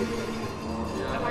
ya.